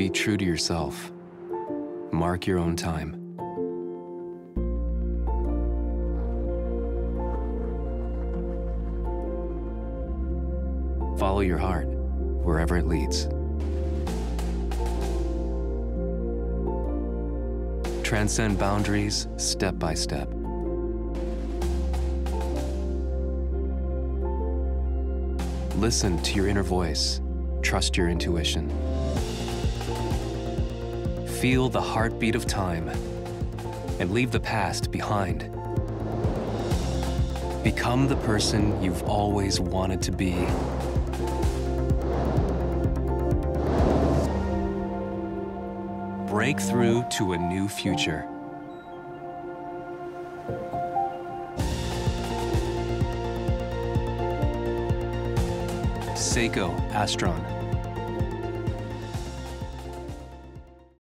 Be true to yourself. Mark your own time. Follow your heart wherever it leads. Transcend boundaries step by step. Listen to your inner voice. Trust your intuition. Feel the heartbeat of time and leave the past behind. Become the person you've always wanted to be. Break through to a new future. Seiko Astron.